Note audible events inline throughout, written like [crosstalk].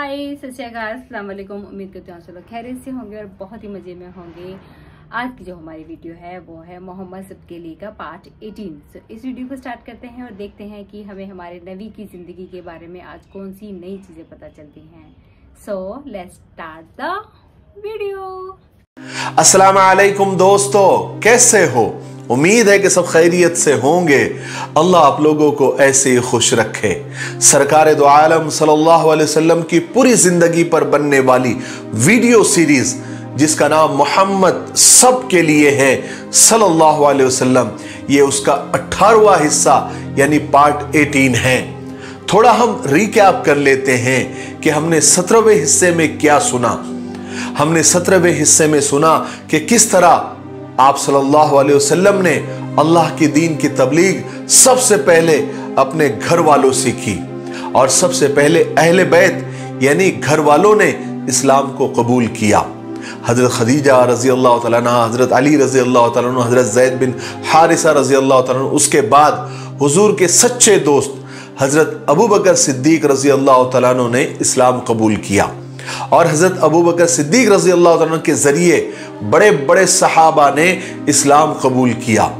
हाय सत श्रीकाल उम्मीद करती हूँ लोग खैरियत से होंगे और बहुत ही मज़े में होंगे। आज की जो हमारी वीडियो है वो है मोहम्मद सबके लिए का पार्ट 18 so, इस वीडियो को स्टार्ट करते हैं और देखते हैं कि हमें हमारे नबी की ज़िंदगी के बारे में आज कौन सी नई चीज़ें पता चलती हैं। So let's start the video अस्सलाम वालेकुम दोस्तों। कैसे हो? उम्मीद है कि सब खैरियत से होंगे। अल्लाह आप लोगों को ऐसे ही खुश रखे। सरकार दो आलम सल्लल्लाहु अलैहि वसल्लम की पूरी ज़िंदगी पर बनने वाली वीडियो सीरीज़, जिसका नाम मोहम्मद सब के लिए है, सल्लल्लाहु अलैहि वसल्लम, ये उसका अठारवा हिस्सा, यानी पार्ट 18 है। थोड़ा हम रिकैप कर लेते हैं कि हमने सत्रहवें हिस्से में क्या सुना। हमने सत्रहवें हिस्से में सुना कि किस तरह आप सल्लल्लाहु अलैहि वसल्लम ने अल्लाह के दीन की तबलीग सबसे पहले अपने घर वालों से की। और सबसे पहले अहले बैत, यानी घर वालों ने इस्लाम को कबूल किया। हज़रत खदीजा रज़ी अल्लाह तला हज़रत अली रज़ी अल्लाह हज़रत जैद बिन हारिसा रज़ी अल्लाह उसके बाद हुजूर के सच्चे दोस्त हज़रत अबू बकर सिद्दीक रज़ी अल्लाह तला ने इस्लाम कबूल किया। और हज़रत अबू बकर सिद्दीक रज़ी अल्लाह के ज़रिए बड़े बड़े सहाबा ने इस्लाम कबूल किया।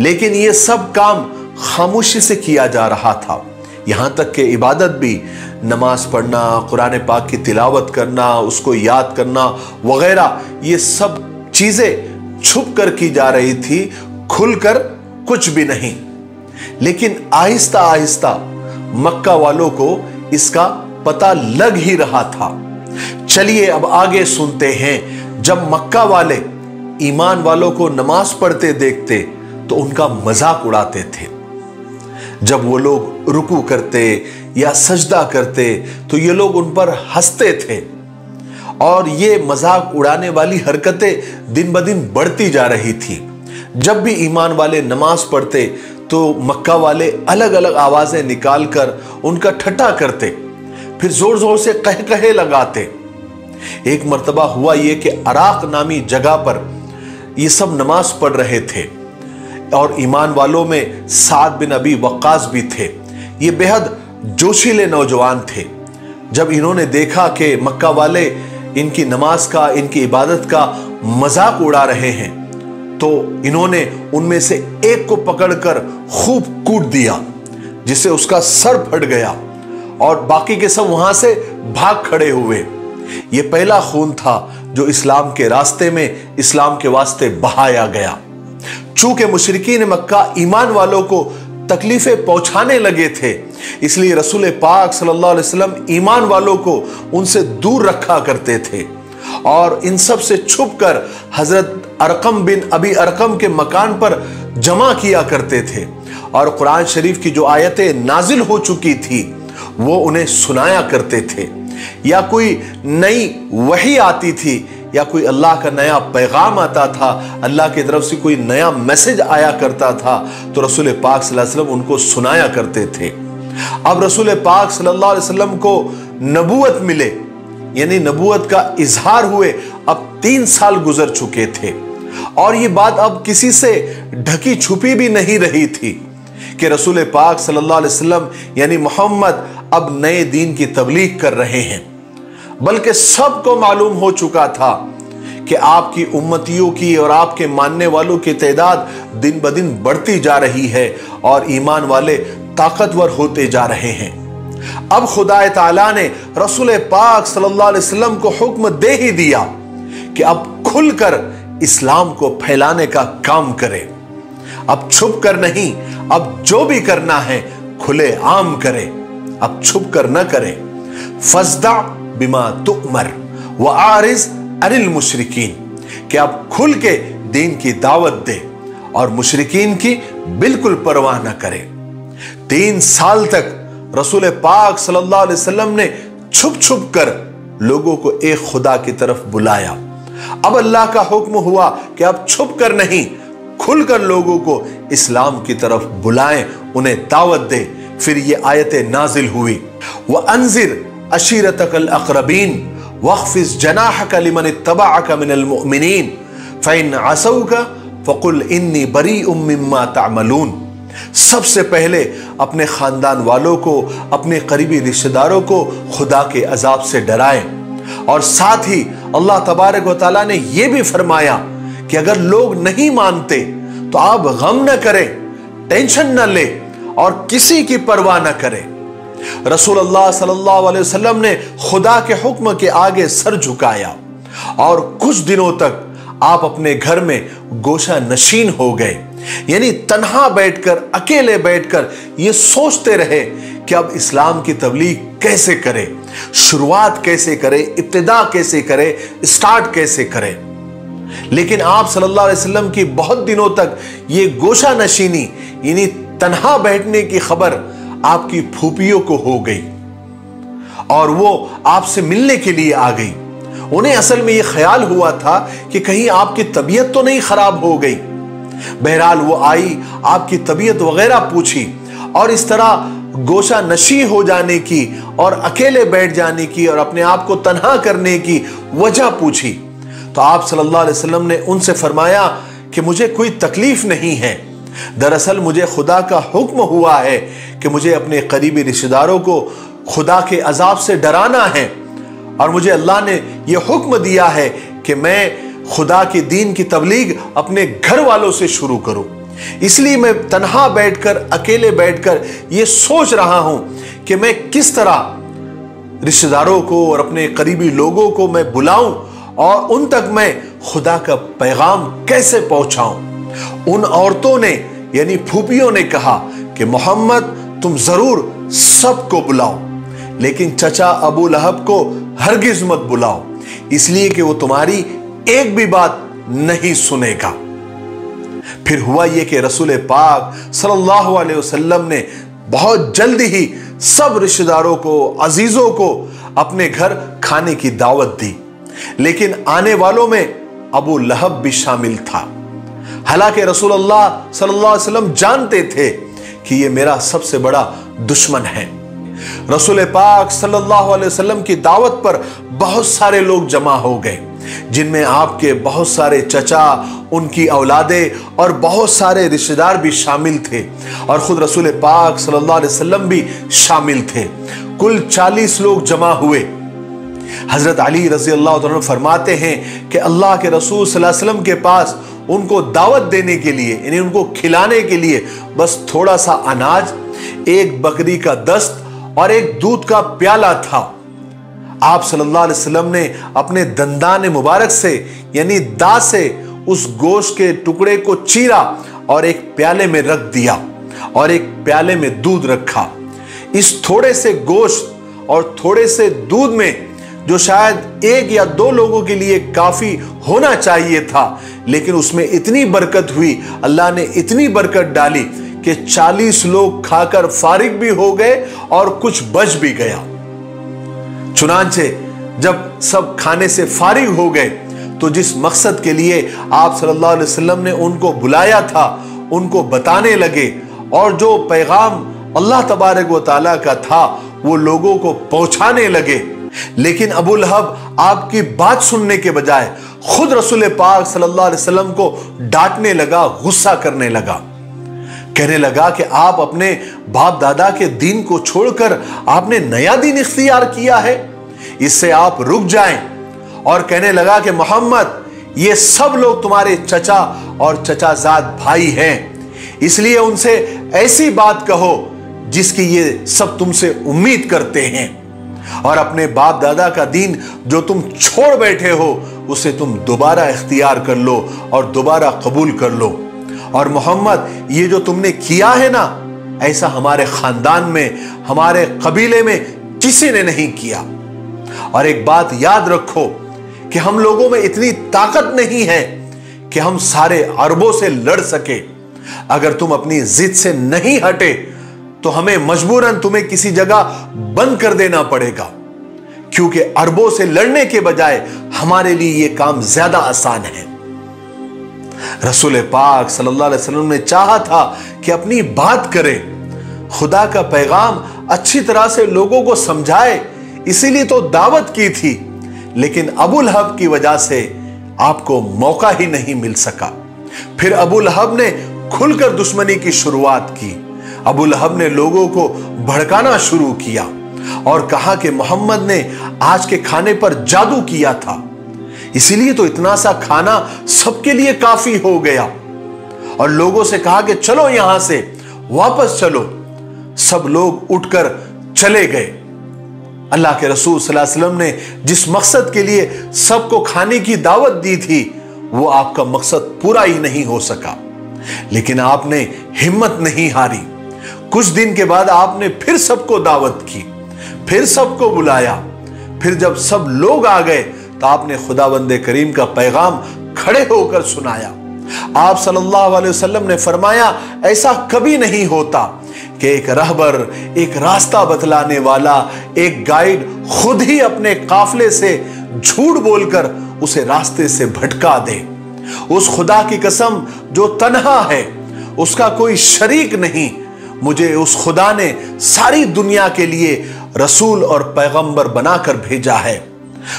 लेकिन ये सब काम खामोशी से किया जा रहा था। यहाँ तक कि इबादत भी, नमाज़ पढ़ना, कुरान पाक की तिलावत करना, उसको याद करना वगैरह, ये सब चीज़ें छुप कर की जा रही थी खुलकर कुछ भी नहीं। लेकिन आहिस्ता आहिस्ता मक्का वालों को इसका पता लग ही रहा था। चलिए अब आगे सुनते हैं। जब मक्का वाले ईमान वालों को नमाज़ पढ़ते देखते तो उनका मज़ाक उड़ाते थे। जब वो लोग रुकू करते या सजदा करते तो ये लोग उन पर हँसते थे। और ये मज़ाक उड़ाने वाली हरकतें दिन ब दिन बढ़ती जा रही थी। जब भी ईमान वाले नमाज़ पढ़ते तो मक्का वाले अलग अलग आवाज़ें निकालकर उनका ठट्टा करते। फिर ज़ोर ज़ोर से कह कहे लगाते। एक मर्तबा हुआ यह कि अराक नामी जगह पर ये सब नमाज़ पढ़ रहे थे और ईमान वालों में साद बिन अबी वक्कास भी थे। ये बेहद जोशीले नौजवान थे। जब इन्होंने देखा कि मक्का वाले इनकी नमाज़ का, इनकी इबादत का मज़ाक उड़ा रहे हैं तो इन्होंने उनमें से एक को पकड़कर खूब कूट दिया, जिससे उसका सर फट गया। और बाकी के सब वहाँ से भाग खड़े हुए। ये पहला खून था जो इस्लाम के रास्ते में, इस्लाम के वास्ते बहाया गया। चूँकि मुशरकिन मक्का ईमान वालों को तकलीफें पहुँचाने लगे थे, इसलिए रसूल पाक सल्लल्लाहु अलैहि वसल्लम ईमान वालों को उनसे दूर रखा करते थे। और इन सबसे छुप कर हज़रत अरकम बिन अभी अरकम के मकान पर जमा किया करते थे। और कुरान शरीफ की जो आयतें नाजिल हो चुकी थी वो उन्हें सुनाया करते थे। या कोई नई वही आती थी, या कोई अल्लाह का नया पैगाम आता था, अल्लाह की तरफ़ से कोई नया मैसेज आया करता था तो रसूल पाक वसल्लम उनको सुनाया करते थे। अब रसूल पाक सल्लल्लाहु अलैहि वसल्लम को नबूत मिले, यानी नबूत का इजहार हुए, अब तीन साल गुजर चुके थे। और ये बात अब किसी से ढकी छुपी भी नहीं रही थी। कि रसूल पाक सल्लल्लाहु अलैहि वसल्लम, यानी मोहम्मद, अब नए दीन की तबलीग कर रहे हैं। बल्कि सबको मालूम हो चुका था कि आपकी उम्मतियों की और आपके मानने वालों की तादाद दिन ब दिन बढ़ती जा रही है और ईमान वाले ताकतवर होते जा रहे हैं। अब खुदा ताला ने रसूल पाक सल्लल्लाहु अलैहि वसल्लम को हुक्म दे ही दिया कि अब खुलकर इस्लाम को फैलाने का काम करें। अब छुप कर नहीं अब जो भी करना है, खुले आम करे, अब छुप कर न करें। फजदा बिमा तुमर व आरिज अनिल मुशरकिन, कि आप खुल के दीन की दावत दे और मुशरकिन की बिल्कुल परवाह न करें। तीन साल तक रसूल पाक सल्लल्लाहु अलैहि वसल्लम ने छुप छुप कर लोगों को एक खुदा की तरफ़ बुलाया। अब अल्लाह का हुक्म हुआ कि अब छुप कर नहीं खुलकर लोगों को इस्लाम की तरफ़ बुलाएँ, उन्हें दावत दें। फिर ये आयत नाजिल हुई। वह अनजिर अशीरत अकरबीन वक्फिस जनाह का लिमन तबा का मिनमिन फ़ैन असऊ का फ़कुल इन्नी बरी उम्मा तामलून सबसे पहले अपने खानदान वालों को, अपने करीबी रिश्तेदारों को खुदा के अजाब से डराएँ। और साथ ही अल्लाह तबारक वाली ने यह भी फरमाया कि अगर लोग नहीं मानते तो आप गम न करें, टेंशन न ले और किसी की परवाह न करें। रसूल अल्लाह सल्लल्लाहु अलैहि वसल्लम ने खुदा के हुक्म के आगे सर झुकाया और कुछ दिनों तक आप अपने घर में गोशा नशीन हो गए। यानी तनहा बैठकर, अकेले बैठकर ये सोचते रहे कि अब इस्लाम की तबलीग कैसे करें, शुरुआत कैसे करें, इब्तदा कैसे करें, स्टार्ट कैसे करें। लेकिन आप सल्लल्लाहु अलैहि वसल्लम की बहुत दिनों तक ये गोशा नशीनी, यानी तनहा बैठने की खबर आपकी फूपियों को हो गई और वो आपसे मिलने के लिए आ गई। उन्हें असल में यह ख्याल हुआ था कि कहीं आपकी तबीयत तो नहीं खराब हो गई। बहरहाल वो आई, आपकी तबीयत वगैरह पूछी और इस तरह गोशा नशी हो जाने की और अकेले बैठ जाने की और अपने आप को तनहा करने की वजह पूछी। तो आप सल्लल्लाहु अलैहि वसल्लम ने उनसे फरमाया कि मुझे कोई तकलीफ़ नहीं है। दरअसल मुझे खुदा का हुक्म हुआ है कि मुझे अपने करीबी रिश्तेदारों को खुदा के अजाब से डराना है। और मुझे अल्लाह ने यह हुक्म दिया है कि मैं खुदा के दीन की तबलीग अपने घर वालों से शुरू करूँ। इसलिए मैं तनहा बैठकर, अकेले बैठकर यह सोच रहा हूँ कि मैं किस तरह रिश्तेदारों को और अपने करीबी लोगों को मैं बुलाऊं और उन तक मैं खुदा का पैगाम कैसे पहुंचाऊं? उन औरतों ने, यानी फूपियों ने कहा कि मोहम्मद, तुम ज़रूर सबको बुलाओ, लेकिन चचा अबू लहब को हरगिज मत बुलाओ, इसलिए कि वो तुम्हारी एक भी बात नहीं सुनेगा। फिर हुआ यह कि रसूल पाक सल्लल्लाहु अलैहि वसल्लम ने बहुत जल्दी ही सब रिश्तेदारों को, अजीजों को अपने घर खाने की दावत दी। लेकिन आने वालों में अबू लहब भी शामिल था। हालाँकि रसूल अल्लाह सल्लल्लाहु अलैहि वसल्लम जानते थे कि यह मेरा सबसे बड़ा दुश्मन है। रसूल पाक सल्लल्लाहु अलैहि वसल्लम की दावत पर बहुत सारे लोग जमा हो गए, जिनमें आपके बहुत सारे चचा, उनकी औलादे और बहुत सारे रिश्तेदार भी शामिल थे और खुद रसूल पाक सल्लल्लाहु अलैहि वसल्लम भी शामिल थे। कुल 40 लोग जमा हुए। हज़रत अली रज़ी अल्लाह फरमाते हैं कि अल्लाह के रसूल वसल्लम के पास उनको दावत देने के लिए, यानी उनको खिलाने के लिए बस थोड़ा सा अनाज, एक बकरी का दस्त और एक दूध का प्याला था। आप सल्लल्लाहु अलैहि वसल्लम ने अपने दंदान मुबारक से, यानी दा से उस गोश्त के टुकड़े को चीरा और एक प्याले में रख दिया और एक प्याले में दूध रखा। इस थोड़े से गोश्त और थोड़े से दूध में जो शायद एक या दो लोगों के लिए काफ़ी होना चाहिए था। लेकिन उसमें इतनी बरकत हुई, अल्लाह ने इतनी बरकत डाली कि 40 लोग खाकर फारिग भी हो गए और कुछ बच भी गया। चुनाचे जब सब खाने से फारिग हो गए तो जिस मकसद के लिए आप सल्लल्लाहु अलैहि वसल्लम ने उनको बुलाया था, उनको बताने लगे और जो पैगाम अल्लाह तबारक व ताला का था, वो लोगों को पहुँचाने लगे। लेकिन अबू लहब आपकी बात सुनने के बजाय खुद रसूल पाक सल्लल्लाहु अलैहि वसल्लम को डांटने लगा, गुस्सा करने लगा। कहने लगा कि आप अपने बाप दादा के दीन को छोड़कर आपने नया दीन इख्तियार किया है, इससे आप रुक जाएँ। और कहने लगा कि मोहम्मद, ये सब लोग तुम्हारे चचा और चचाजाद भाई हैं। इसलिए उनसे ऐसी बात कहो जिसकी ये सब तुमसे उम्मीद करते हैं। और अपने बाप दादा का दीन जो तुम छोड़ बैठे हो, उसे तुम दोबारा इख्तियार कर लो और दोबारा कबूल कर लो। और मोहम्मद, ये जो तुमने किया है ना, ऐसा हमारे खानदान में, हमारे कबीले में किसी ने नहीं किया। और एक बात याद रखो कि हम लोगों में इतनी ताकत नहीं है कि हम सारे अरबों से लड़ सके। अगर तुम अपनी जिद से नहीं हटे तो हमें मजबूरन तुम्हें किसी जगह बंद कर देना पड़ेगा। क्योंकि अरबों से लड़ने के बजाय हमारे लिए यह काम ज़्यादा आसान है। रसूल पाक सल्लल्लाहु अलैहि वसल्लम ने चाहा था कि अपनी बात करे। खुदा का पैगाम अच्छी तरह से लोगों को समझाए, इसीलिए तो दावत की थी। लेकिन अबुल हब की वजह से आपको मौका ही नहीं मिल सका। फिर अबुल हब ने खुलकर दुश्मनी की शुरुआत की। अबू लहब ने लोगों को भड़काना शुरू किया और कहा कि मोहम्मद ने आज के खाने पर जादू किया था। इसीलिए तो इतना सा खाना सबके लिए काफ़ी हो गया। और लोगों से कहा कि चलो यहाँ से, वापस चलो। सब लोग उठकर चले गए। अल्लाह के रसूल वसल्लम ने जिस मकसद के लिए सबको खाने की दावत दी थी, वो आपका मकसद पूरा ही नहीं हो सका। लेकिन आपने हिम्मत नहीं हारी। कुछ दिन के बाद आपने फिर सबको दावत की, फिर सबको बुलाया। फिर जब सब लोग आ गए तो आपने खुदाबंद करीम का पैगाम खड़े होकर सुनाया। आप सल्लल्लाहु अलैहि वसल्लम ने फरमाया, ऐसा कभी नहीं होता कि एक रहबर, एक रास्ता बतलाने वाला, एक गाइड खुद ही अपने काफले से झूठ बोलकर उसे रास्ते से भटका दे। उस खुदा की कसम, जो तनहा है, उसका कोई शरीक नहीं मुझे उस खुदा ने सारी दुनिया के लिए रसूल और पैगंबर बनाकर भेजा है।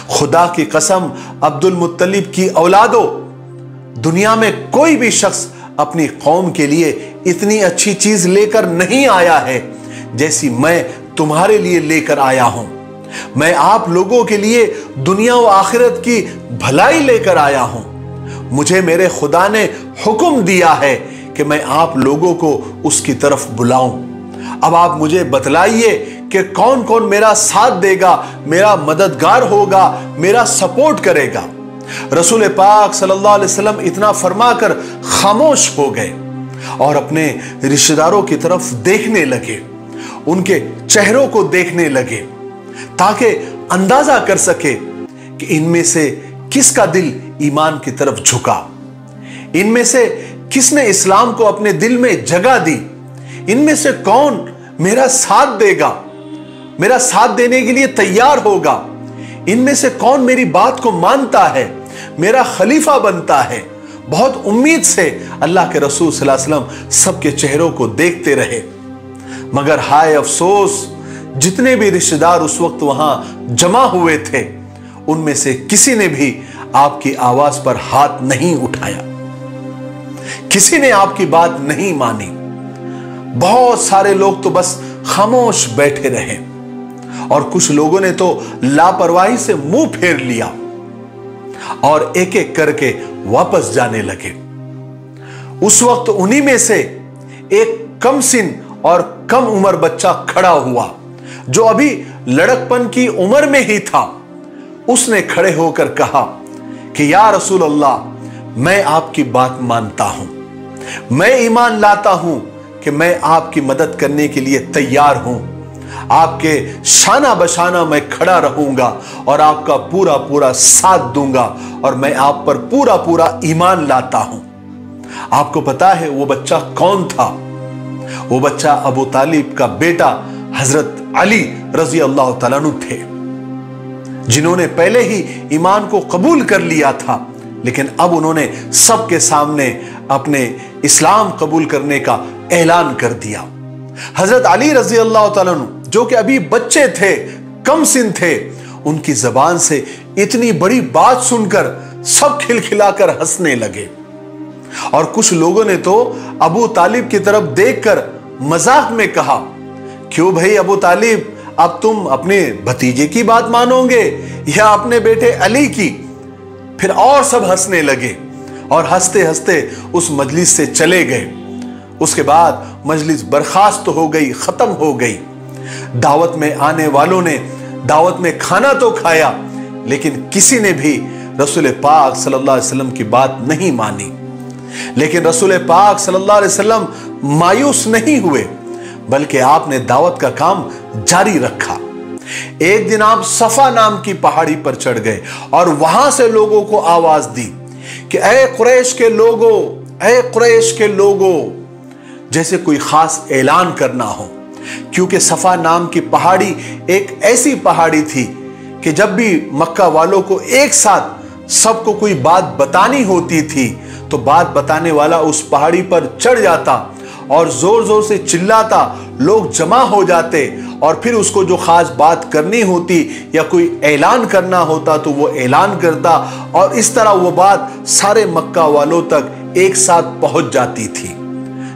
खुदा की कसम, अब्दुल मुत्तलिब की औलादो, दुनिया में कोई भी शख्स अपनी कौम के लिए इतनी अच्छी चीज़ लेकर नहीं आया है, जैसी मैं तुम्हारे लिए लेकर आया हूँ। मैं आप लोगों के लिए दुनिया व आखिरत की भलाई लेकर आया हूँ। मुझे मेरे खुदा ने हुक्म दिया है कि मैं आप लोगों को उसकी तरफ़ बुलाऊं। अब आप मुझे बतलाइए कि कौन कौन मेरा साथ देगा, मेरा मददगार होगा, मेरा सपोर्ट करेगा। रसूल पाक सल्लल्लाहु अलैहि वसल्लम इतना फरमाकर खामोश हो गए और अपने रिश्तेदारों की तरफ़ देखने लगे, उनके चेहरों को देखने लगे, ताकि अंदाज़ा कर सके कि इनमें से किसका दिल ईमान की तरफ़ झुका। इनमें से किसने इस्लाम को अपने दिल में जगह दी? इनमें से कौन मेरा साथ देगा? मेरा साथ देने के लिए तैयार होगा? इनमें से कौन मेरी बात को मानता है? मेरा खलीफा बनता है। बहुत उम्मीद से अल्लाह के रसूल वसल्लम सबके चेहरों को देखते रहे। मगर हाय अफसोस, जितने भी रिश्तेदार उस वक्त वहाँ जमा हुए थे, उनमें से किसी ने भी आपकी आवाज़ पर हाथ नहीं उठाया। किसी ने आपकी बात नहीं मानी। बहुत सारे लोग तो बस खामोश बैठे रहे और कुछ लोगों ने तो लापरवाही से मुँह फेर लिया और एक एक करके वापस जाने लगे। उस वक्त उन्हीं में से एक कम सिन और कम उम्र बच्चा खड़ा हुआ, जो अभी लड़कपन की उम्र में ही था। उसने खड़े होकर कहा कि, या रसूल अल्लाह मैं आपकी बात मानता हूँ। मैं ईमान लाता हूँ कि मैं आपकी मदद करने के लिए तैयार हूँ। आपके शाना बशाना मैं खड़ा रहूँगा और आपका पूरा पूरा साथ दूँगा और मैं आप पर पूरा पूरा ईमान लाता हूँ। आपको पता है वो बच्चा कौन था? वो बच्चा अबू तालिब का बेटा हज़रत अली रज़ी अल्लाह तु थे, जिन्होंने पहले ही ईमान को कबूल कर लिया था, लेकिन अब उन्होंने सबके सामने अपने इस्लाम कबूल करने का ऐलान कर दिया। हज़रत अली रज़ी अल्लाह जो कि अभी बच्चे थे, कम सिन थे, उनकी जबान से इतनी बड़ी बात सुनकर सब खिलखिलाकर हंसने लगे। और कुछ लोगों ने तो अबू तालिब की तरफ़ देखकर मज़ाक में कहा, क्यों भाई अबू तालिब, अब तुम अपने भतीजे की बात मानोगे या अपने बेटे अली की? फिर और सब हंसने लगे। और हँसते हँसते उस मजलिस से चले गए। उसके बाद मजलिस बर्खास्त हो गई, खत्म हो गई। दावत में आने वालों ने, दावत में खाना तो खाया, लेकिन किसी ने भी रसूल पाक सल्लल्लाहु अलैहि वसल्लम की बात नहीं मानी। लेकिन रसूल पाक सल्लल्लाहु अलैहि वसल्लम मायूस नहीं हुए, बल्कि आपने दावत का काम जारी रखा। एक दिन आप सफ़ा नाम की पहाड़ी पर चढ़ गए और वहाँ से लोगों को आवाज़ दी। कि अय कुरैश के लोगों अय कुरैश के लोगों, जैसे कोई खास ऐलान करना हो। क्योंकि सफ़ा नाम की पहाड़ी एक ऐसी पहाड़ी थी कि जब भी मक्का वालों को एक साथ सबको कोई बात बतानी होती थी तो बात बताने वाला उस पहाड़ी पर चढ़ जाता और ज़ोर ज़ोर से चिल्लाता, लोग जमा हो जाते और फिर उसको जो खास बात करनी होती या कोई ऐलान करना होता तो वो ऐलान करता और इस तरह वो बात सारे मक्का वालों तक एक साथ पहुँच जाती थी।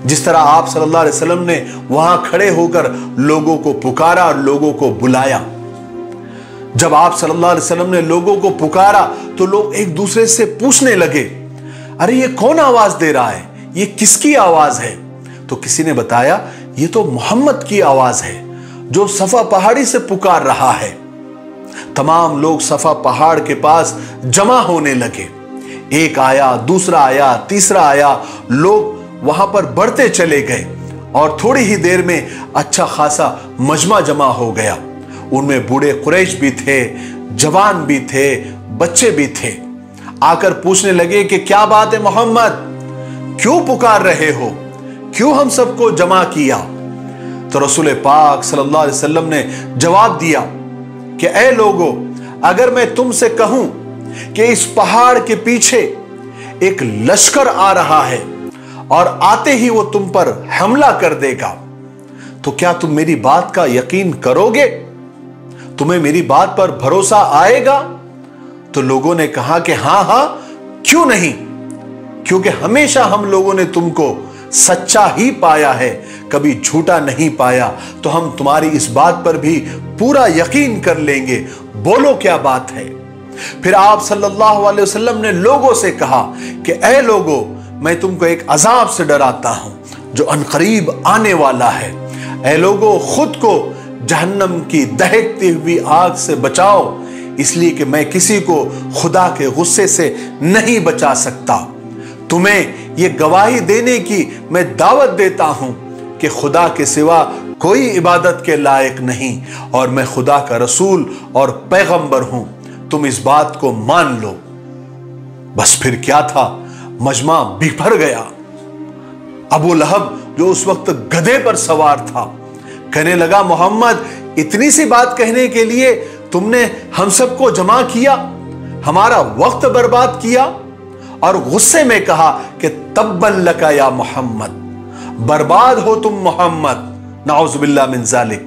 जिस तरह आप सल्लल्लाहु अलैहि वसल्लम ने वहाँ खड़े होकर लोगों को पुकारा और लोगों को बुलाया। जब आप सल्लल्लाहु अलैहि वसल्लम ने लोगों को पुकारा तो लोग एक दूसरे से पूछने लगे, अरे, ये कौन आवाज़ दे रहा है? ये किसकी आवाज़ है? तो किसी ने बताया, ये तो मोहम्मद की आवाज़ है, जो सफ़ा पहाड़ी से पुकार रहा है। तमाम लोग सफ़ा पहाड़ के पास जमा होने लगे। एक आया, दूसरा आया, तीसरा आया, लोग वहाँ पर बढ़ते चले गए और थोड़ी ही देर में अच्छा खासा मजमा जमा हो गया। उनमें बूढ़े कुरैश भी थे, जवान भी थे, बच्चे भी थे। आकर पूछने लगे कि क्या बात है मोहम्मद? क्यों पुकार रहे हो? क्यों हम सबको जमा किया? तो रसूल पाक सल्लल्लाहु अलैहि वसल्लम ने जवाब दिया कि, ए लोगों, अगर मैं तुमसे कहूँ कि इस पहाड़ के पीछे एक लश्कर आ रहा है और आते ही वो तुम पर हमला कर देगा तो क्या तुम मेरी बात का यकीन करोगे? तुम्हें मेरी बात पर भरोसा आएगा? तो लोगों ने कहा कि, हाँ हाँ, क्यों नहीं? क्योंकि हमेशा हम लोगों ने तुमको सच्चा ही पाया है, कभी झूठा नहीं पाया तो हम तुम्हारी इस बात पर भी पूरा यकीन कर लेंगे। बोलो क्या बात है? फिर आप सल्लल्लाहु अलैहि वसल्लम ने लोगों से कहा कि, ए लोगों, मैं तुमको एक अजाब से डराता हूँ, जो अनकरीब आने वाला है। ए लोगों, खुद को जहन्नम की दहकती हुई आग से बचाओ, इसलिए कि मैं किसी को खुदा के गुस्से से नहीं बचा सकता। तुम्हें यह गवाही देने की मैं दावत देता हूँ कि खुदा के सिवा कोई इबादत के लायक नहीं और मैं खुदा का रसूल और पैगंबर हूँ। तुम इस बात को मान लो। बस फिर क्या था? मजमा बिफर गया। अबू लहब, जो उस वक्त गधे पर सवार था, कहने लगा, मोहम्मद, इतनी सी बात कहने के लिए तुमने हम सबको जमा किया, हमारा वक्त बर्बाद किया और गुस्से में कहा कि तब्बन लका या मोहम्मद, बर्बाद हो तुम मोहम्मद। नाउजुबिल्ला मिन जालिक।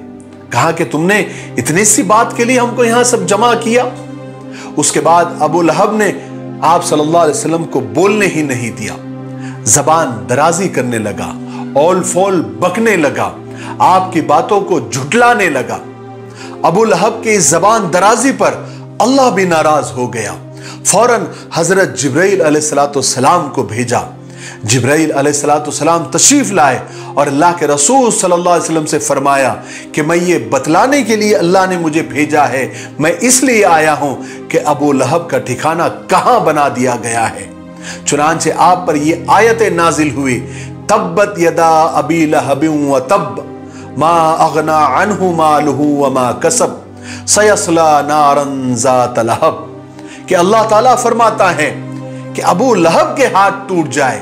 कहा कि तुमने इतनी सी बात के लिए हमको यहाँ सब जमा किया। उसके बाद अबू लहब ने आप सल्लल्लाहु अलैहि वसल्लम को बोलने ही नहीं दिया। जबान दराजी करने लगा ओल फोल बकने लगा, आपकी बातों को झुटलाने लगा। अबू लहब की इस जबान दराजी पर अल्लाह भी नाराज़ हो गया। फ़ौरन हज़रत जिब्राइल सलाम को भेजा। जिब्राइल सलाम तशरीफ़ लाए और अल्लाह के रसूल सल्लल्लाहु से फरमाया कि मैं ये बतलाने के लिए अल्लाह ने मुझे भेजा है। मैं इसलिए आया हूँ कि अबू लहब का ठिकाना कहाँ बना दिया गया है। चुनानचे आप पर ये आयत नाजिल हुई। तब्बत यदा अबी लहब तब, मा अगना अनहु मालहु व मा कसब, सयसला नारन जात लहब। कि अल्लाह ताला फरमाता है कि अबू लहब के हाथ टूट जाए,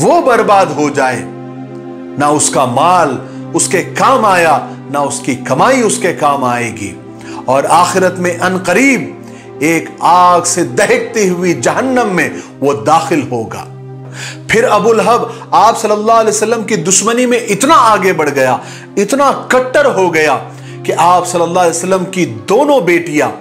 वो बर्बाद हो जाए। ना उसका माल उसके काम आया, ना उसकी कमाई उसके काम आएगी। और आखिरत में अनकरीब एक आग से दहकती हुई जहन्नम में वो दाखिल होगा। फिर अबू लहब आप सल्लल्लाहु अलैहि वसल्लम की दुश्मनी में इतना आगे बढ़ गया, इतना कट्टर हो गया कि आप सल्लल्लाहु अलैहि वसल्लम की दोनों बेटियाँ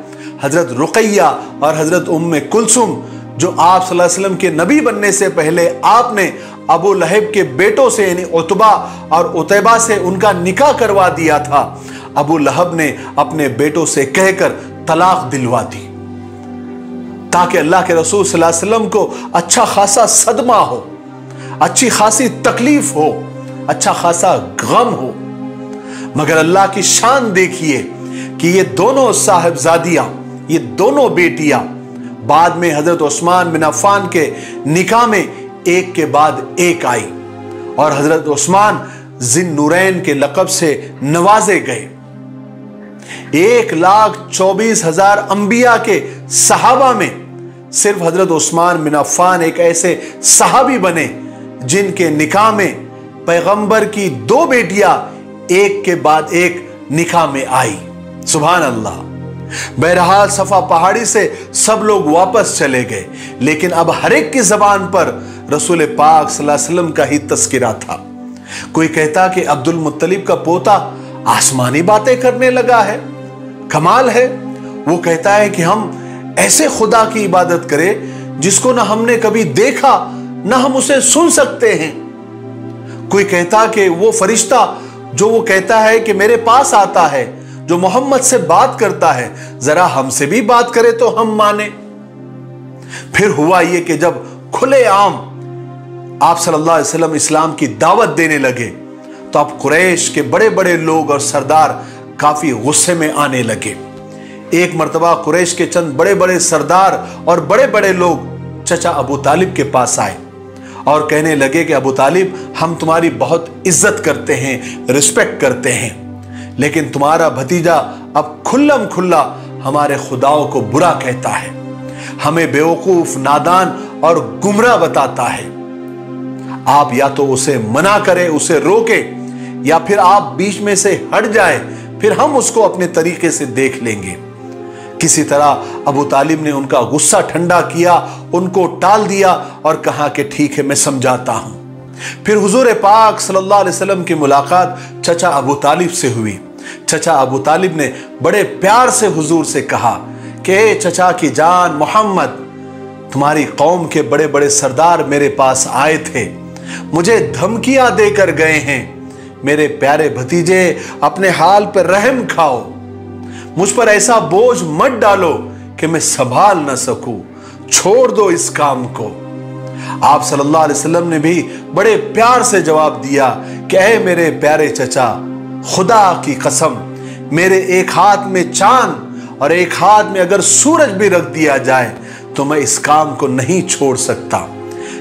हज़रत रुकैया और हज़रत उम्म कुलसुम, जो आप वसल्लम के नबी बनने से पहले आपने अबू लहब के बेटों से, यानी उतबा और उतैबा से उनका निकाह करवा दिया था, अबू लहब ने अपने बेटों से कहकर तलाक दिलवा दी। ताकि अल्लाह के रसूल वसल्लम को अच्छा खासा सदमा हो, अच्छी खासी तकलीफ़ हो अच्छा खासा गम हो। मगर अल्लाह की शान देखिए कि ये दोनों साहबजादियाँ ये दोनों बेटियाँ बाद में हज़रत उस्मान बिन अफ़ान के निकाह में एक के बाद एक आई और हज़रत उस्मान जिन नूरैन के लकब से नवाजे गए। एक लाख चौबीस हज़ार अंबिया के सहाबा में सिर्फ़ हज़रत उस्मान बिन अफ़ान एक ऐसे सहाबी बने जिनके निकाह में पैगंबर की दो बेटियाँ एक के बाद एक निकाह में आई। सुबह अल्लाह। बहरहाल सफ़ा पहाड़ी से सब लोग वापस चले गए, लेकिन अब हर एक की जबान पर रसूल पाक वसल्लम का ही तस्करा था। कोई कहता कि अब्दुल मुत्तलिब का पोता आसमानी बातें करने लगा है, कमाल है। वो कहता है कि हम ऐसे खुदा की इबादत करें जिसको ना हमने कभी देखा, ना हम उसे सुन सकते हैं। कोई कहता कि वो फरिश्ता जो वो कहता है कि मेरे पास आता है जो मोहम्मद से बात करता है, जरा हमसे भी बात करे तो हम माने। फिर हुआ ये कि जब खुले आम आप सल्लल्लाहु अलैहि वसल्लम इस्लाम की दावत देने लगे तो आप कुरैश के बड़े बड़े लोग और सरदार काफ़ी गुस्से में आने लगे। एक मरतबा कुरैश के चंद बड़े बड़े सरदार और बड़े बड़े लोग चचा अबू तालिब के पास आए और कहने लगे कि, अबू तालिब, हम तुम्हारी बहुत इज़्ज़त करते हैं, रिस्पेक्ट करते हैं। लेकिन तुम्हारा भतीजा अब खुल्लम खुल्ला हमारे खुदाओं को बुरा कहता है। हमें बेवकूफ़, नादान और गुमराह बताता है। आप या तो उसे मना करें, उसे रोके, या फिर आप बीच में से हट जाए, फिर हम उसको अपने तरीके से देख लेंगे। किसी तरह अबू तालिब ने उनका गुस्सा ठंडा किया, उनको टाल दिया और कहा कि ठीक है, मैं समझाता हूँ। फिर हुजूर पाक सल्लल्लाहु अलैहि वसल्लम की मुलाकात चचा अबू तालिब से हुई। चचा अबू तालिब ने बड़े प्यार से हुजूर से कहा कि चचा की जान मोहम्मद, तुम्हारी कौम के बड़े बड़े सरदार मेरे पास आए थे। मुझे धमकियाँ देकर गए हैं। मेरे प्यारे भतीजे, अपने हाल पर रहम खाओ। मुझ पर ऐसा बोझ मत डालो कि मैं संभाल ना सकूँ। छोड़ दो इस काम को। आप सल्लल्लाहु अलैहि वसल्लम ने भी बड़े प्यार से जवाब दिया कि मेरे प्यारे चचा खुदा की कसम, मेरे एक हाथ में चाँद और एक हाथ में अगर सूरज भी रख दिया जाए तो मैं इस काम को नहीं छोड़ सकता।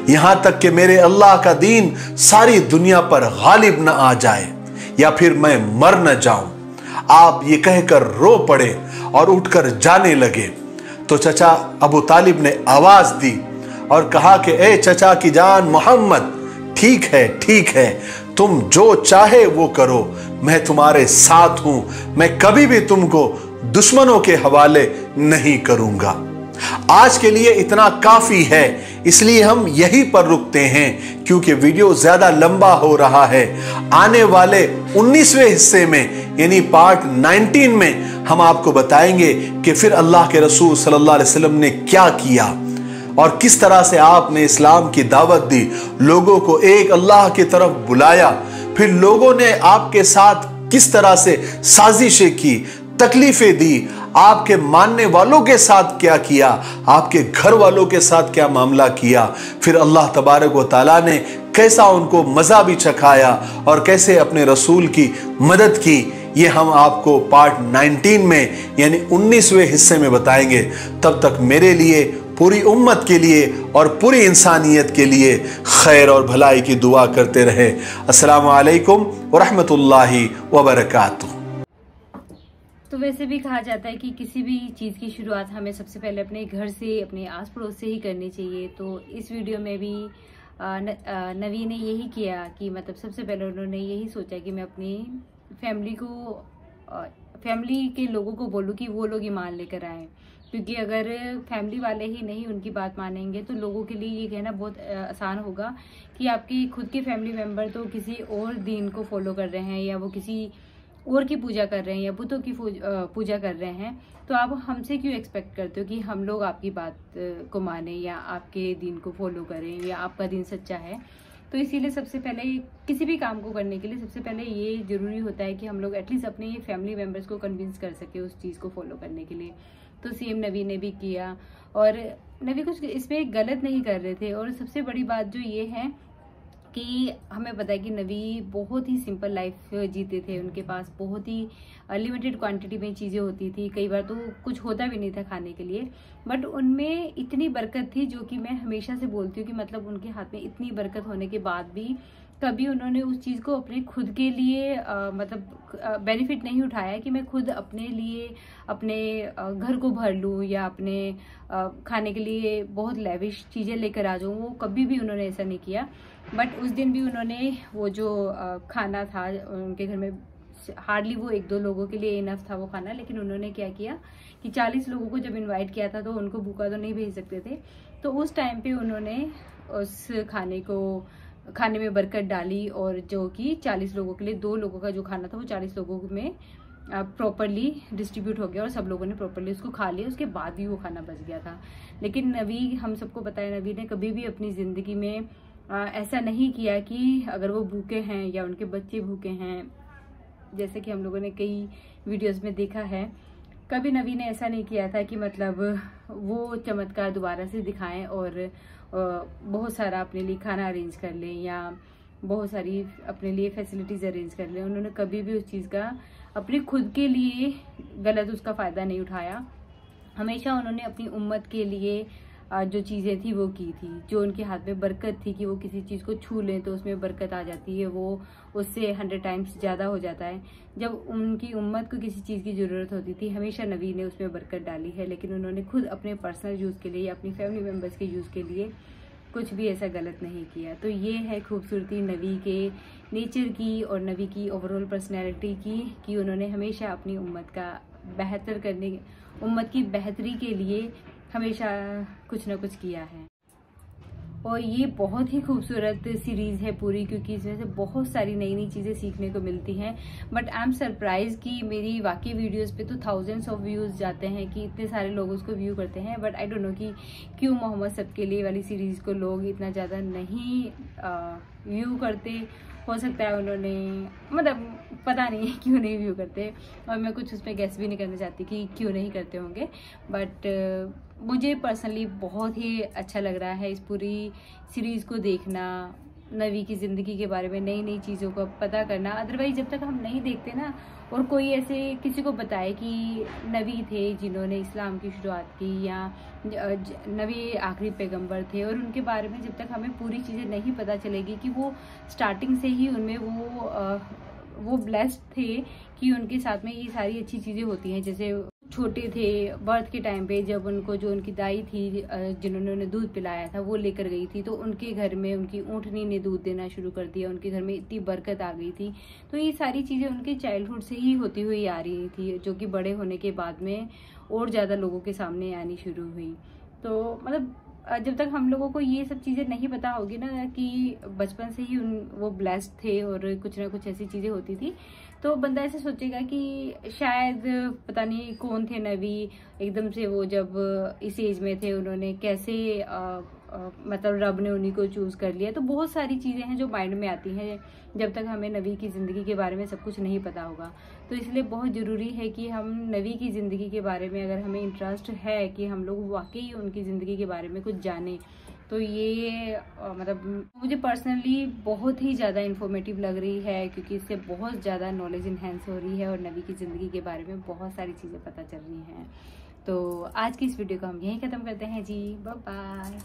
यहाँ तक कि मेरे अल्लाह का दीन सारी दुनिया पर गालिब न आ जाए, या फिर मैं मर न जाऊँ। आप ये कहकर रो पड़े और उठकर जाने लगे। तो चचा अबू तालिब ने आवाज़ दी और कहा कि, ए चचा की जान, मोहम्मद, ठीक है ठीक है, तुम जो चाहे वो करो मैं तुम्हारे साथ हूँ। मैं कभी भी तुमको दुश्मनों के हवाले नहीं करूँगा। आज के लिए इतना काफ़ी है, इसलिए हम यहीं पर रुकते हैं, क्योंकि वीडियो ज़्यादा लंबा हो रहा है। आने वाले 19वें हिस्से में, यानी पार्ट 19 में, हम आपको बताएँगे कि फिर अल्लाह के रसूल सल्लल्लाहु अलैहि वसल्लम ने क्या किया, और किस तरह से आपने इस्लाम की दावत दी, लोगों को एक अल्लाह की तरफ़ बुलाया फिर लोगों ने आपके साथ किस तरह से साजिशें की, तकलीफें दी, आपके मानने वालों के साथ क्या किया, आपके घर वालों के साथ क्या मामला किया, फिर अल्लाह तबारक व ताला ने कैसा उनको मज़ा भी चखाया और कैसे अपने रसूल की मदद की, ये हम आपको पार्ट 19 में, यानी 19वें हिस्से में बताएँगे। तब तक मेरे लिए पूरी उम्मत के लिए और पूरी इंसानियत के लिए खैर और भलाई की दुआ करते रहे। अस्सलाम वालेकुम वरहमतुल्लाहि वबरकातुहू। तो वैसे भी कहा जाता है कि किसी भी चीज़ की शुरुआत हमें सबसे पहले अपने घर से, अपने आस पड़ोस से ही करनी चाहिए। तो इस वीडियो में भी नवी ने यही किया कि मतलब सबसे पहले उन्होंने यही सोचा कि मैं अपनी फैमिली को फैमिली के लोगों को बोलूँ कि वो लोग ईमान लेकर आए। क्योंकि अगर फैमिली वाले ही नहीं उनकी बात मानेंगे तो लोगों के लिए ये कहना बहुत आसान होगा कि आपकी खुद के फैमिली मेंबर तो किसी और दीन को फॉलो कर रहे हैं या वो किसी और की पूजा कर रहे हैं या बुतों की पूजा कर रहे हैं तो आप हमसे क्यों एक्सपेक्ट करते हो कि हम लोग आपकी बात को माने या आपके दिन को फॉलो करें या आपका दिन सच्चा है? तो इसीलिए सबसे पहले किसी भी काम को करने के लिए सबसे पहले ये ज़रूरी होता है कि हम लोग एटलीस्ट अपने ये फैमिली मेंबर्स को कन्विंस कर सके उस चीज़ को फॉलो करने के लिए। तो सीएम नवी ने भी किया। और नवी कुछ इसमें गलत नहीं कर रहे थे। और सबसे बड़ी बात जो ये है कि हमें पता है कि नवी बहुत ही सिंपल लाइफ जीते थे उनके पास। बहुत ही लिमिटेड क्वांटिटी में चीज़ें होती थी। कई बार तो कुछ होता भी नहीं था खाने के लिए। बट उनमें इतनी बरकत थी जो कि मैं हमेशा से बोलती हूँ कि मतलब उनके हाथ में इतनी बरकत होने के बाद भी कभी उन्होंने उस चीज़ को अपने खुद के लिए आ, मतलब बेनिफिट नहीं उठाया कि मैं खुद अपने लिए अपने घर को भर लूँ या अपने आ, खाने के लिए बहुत लेविश चीज़ें लेकर आ जाऊँ। वो कभी भी उन्होंने ऐसा नहीं किया। बट उस दिन भी उन्होंने वो जो खाना था उनके घर में हार्डली वो एक दो लोगों के लिए इनफ था वो खाना लेकिन उन्होंने क्या किया कि चालीस लोगों को जब इनवाइट किया था तो उनको भूखा तो नहीं भेज सकते थे। तो उस टाइम पे उन्होंने उस खाने को खाने में बरकत डाली और जो कि चालीस लोगों के लिए दो लोगों का जो खाना था वो चालीस लोगों में प्रॉपरली डिस्ट्रीब्यूट हो गया और सब लोगों ने प्रॉपरली उसको खा लिया। उसके बाद भी वो खाना बच गया था। लेकिन नवी हम सबको बताया नवी ने कभी भी अपनी ज़िंदगी में आ, ऐसा नहीं किया कि अगर वो भूखे हैं या उनके बच्चे भूखे हैं जैसे कि हम लोगों ने कई वीडियोस में देखा है। कभी नवी ने ऐसा नहीं किया था कि मतलब वो चमत्कार दोबारा से दिखाएँ और बहुत सारा अपने लिए खाना अरेंज कर लें या बहुत सारी अपने लिए फैसिलिटीज़ अरेंज कर लें। उन्होंने कभी भी उस चीज़ का, अपने खुद के लिए गलत उसका फ़ायदा नहीं उठाया। हमेशा उन्होंने अपनी उम्मत के लिए जो चीज़ें थी, वो की थी। जो उनके हाथ में बरकत थी कि वो किसी चीज़ को छू लें तो उसमें बरकत आ जाती है। वो उससे हंड्रेड टाइम्स ज़्यादा हो जाता है। जब उनकी उम्मत को किसी चीज़ की ज़रूरत होती थी, हमेशा नबी ने उसमें बरकत डाली है। लेकिन उन्होंने खुद अपने पर्सनल यूज़ के लिए या अपनी फैमिली मेंबर्स के यूज़ के लिए कुछ भी ऐसा गलत नहीं किया। तो ये है खूबसूरती नबी के नेचर की और नबी की ओवरऑल पर्सनैलिटी की, कि उन्होंने हमेशा अपनी उम्मत का बेहतर करने, उम्मत की बेहतरी के लिए हमेशा कुछ ना कुछ किया है। और ये बहुत ही खूबसूरत सीरीज़ है पूरी, क्योंकि इसमें से बहुत सारी नई नई चीज़ें सीखने को मिलती हैं। बट आई एम सरप्राइज़ कि मेरी वाकई वीडियोस पे तो थाउजेंड्स ऑफ़ व्यूज़ जाते हैं, कि इतने सारे लोग उसको व्यू करते हैं। बट आई डोंट नो कि क्यों मोहम्मद सबके लिए वाली सीरीज़ को लोग इतना ज़्यादा नहीं व्यू करते। हो सकता है उन्होंने मतलब पता नहीं है [laughs] क्यों नहीं व्यू करते और मैं कुछ उसमें गैस भी नहीं करना चाहती कि क्यों नहीं करते होंगे। बट मुझे पर्सनली बहुत ही अच्छा लग रहा है इस पूरी सीरीज़ को देखना, नवी की ज़िंदगी के बारे में नई नई चीज़ों का पता करना। अदरवाइज़ जब तक हम नहीं देखते ना, और कोई ऐसे किसी को बताए कि नबी थे जिन्होंने इस्लाम की शुरुआत की या नबी आखिरी पैगंबर थे और उनके बारे में जब तक हमें पूरी चीज़ें नहीं पता चलेगी कि वो स्टार्टिंग से ही उनमें वो वो ब्लेस्ड थे कि उनके साथ में ये सारी अच्छी चीज़ें होती हैं। जैसे छोटे थे बर्थ के टाइम पे जब उनको, जो उनकी दाई थी जिन्होंने उन्हें दूध पिलाया था, वो लेकर गई थी। तो उनके घर में उनकी ऊँटनी ने दूध देना शुरू कर दिया। उनके घर में इतनी बरकत आ गई थी। तो ये सारी चीज़ें उनके चाइल्डहुड से ही होती हुई आ रही थी, जो कि बड़े होने के बाद में और ज़्यादा लोगों के सामने आनी शुरू हुई। तो मतलब जब तक हम लोगों को ये सब चीज़ें नहीं पता होगी ना कि बचपन से ही उन, वो ब्लेस्ड थे और कुछ ना कुछ ऐसी चीज़ें होती थी तो बंदा ऐसे सोचेगा कि शायद पता नहीं कौन थे नबी, एकदम से वो जब इस एज में थे उन्होंने कैसे मतलब रब ने उन्हीं को चूज़ कर लिया तो बहुत सारी चीज़ें हैं जो माइंड में आती हैं, जब तक हमें नबी की ज़िंदगी के बारे में सब कुछ नहीं पता होगा। तो इसलिए बहुत ज़रूरी है कि हम नबी की ज़िंदगी के बारे में अगर हमें इंटरेस्ट है कि हम लोग वाकई उनकी ज़िंदगी के बारे में कुछ जानें तो ये मतलब मुझे पर्सनली बहुत ही ज़्यादा इन्फॉर्मेटिव लग रही है, क्योंकि इससे बहुत ज़्यादा नॉलेज इन्हेंस हो रही है और नबी की ज़िंदगी के बारे में बहुत सारी चीज़ें पता चल रही हैं। तो आज की इस वीडियो को हम यहीं ख़त्म करते हैं जी। बाय